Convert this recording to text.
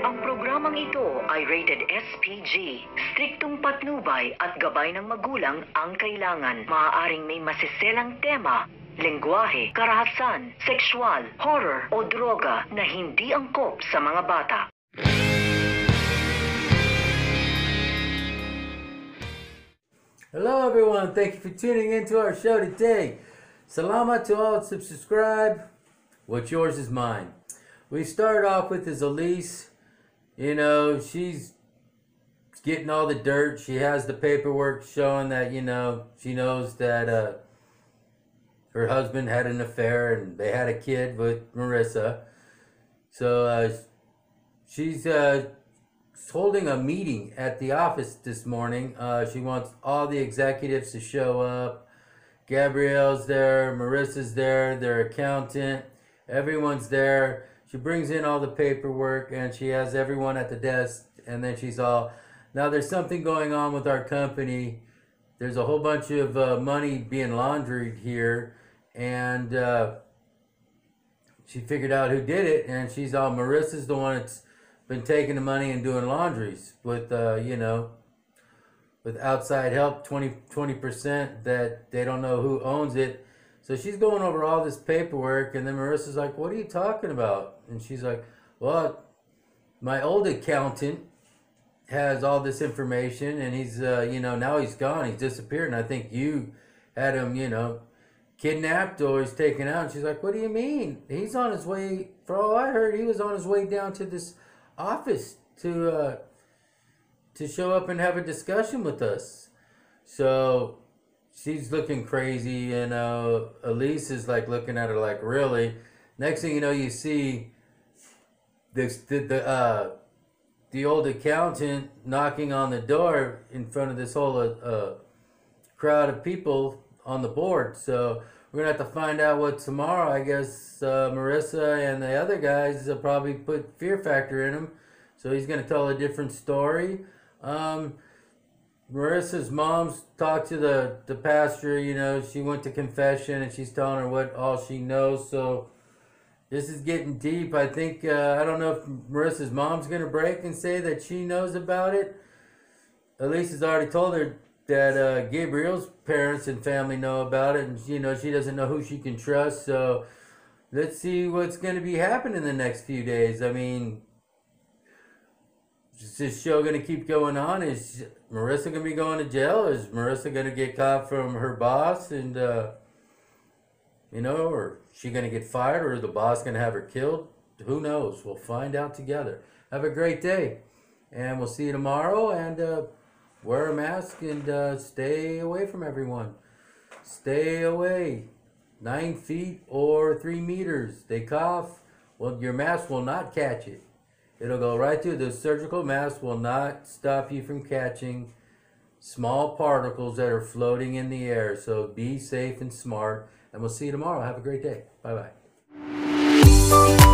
Ang programang ito ay rated SPG. Striktong patnubay at gabay ng magulang ang kailangan. Maaaring may masiselang tema, lengguwahe, karahasan, sexual, horror o droga na hindi angkop sa mga bata. Hello, everyone. Thank you for tuning into our show today. Salamat to all who subscribe. What's yours is mine. We start off with is Elise. You know, she's getting all the dirt. She has the paperwork showing that, you know, she knows that uh, her husband had an affair and they had a kid with Marissa. So uh, she's uh, holding a meeting at the office this morning. Uh, she wants all the executives to show up. Gabriel's there, Marissa's there, their accountant, everyone's there. She brings in all the paperwork and she has everyone at the desk, and then she's all, now there's something going on with our company. There's a whole bunch of uh, money being laundered here, and uh, she figured out who did it, and she's all, Marissa's the one that's been taking the money and doing laundries with, uh, you know, with outside help 20 percent that they don't know who owns it. So she's going over all this paperwork, and then Marissa's like, "What are you talking about?" And she's like, "Well, my old accountant has all this information, and he's, uh, you know, now he's gone, he's disappeared, and I think you had him, you know, kidnapped or he's taken out." And she's like, "What do you mean? He's on his way. For all I heard, he was on his way down to this office to." Uh, to show up and have a discussion with us. So she's looking crazy, you know. Ellice is like looking at her like, really? Next thing you know, you see this the the uh the old accountant knocking on the door in front of this whole uh, crowd of people on the board. So we're gonna have to find out what tomorrow. I guess uh, Marissa and the other guys will probably put Fear Factor in him. So he's gonna tell a different story. Um, Marissa's mom's talked to the, the pastor, you know, she went to confession and she's telling her what all she knows. So this is getting deep. I think, uh, I don't know if Marissa's mom's going to break and say that she knows about it. Ellice has already told her that uh, Gabriel's parents and family know about it. And, you know, she doesn't know who she can trust. So let's see what's going to be happening in the next few days. I mean, is this show going to keep going on? Is Marissa going to be going to jail? Is Marissa going to get caught from her boss and, uh, you know, or she going to get fired or the boss going to have her killed? Who knows? We'll find out together. Have a great day. And we'll see you tomorrow. And uh, wear a mask and uh, stay away from everyone. Stay away. Nine feet or three meters. They cough. Well, your mask will not catch it. It'll go right through. The surgical mask will not stop you from catching small particles that are floating in the air. So be safe and smart. And we'll see you tomorrow. Have a great day. Bye bye.